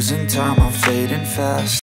Losing time, I'm fading fast.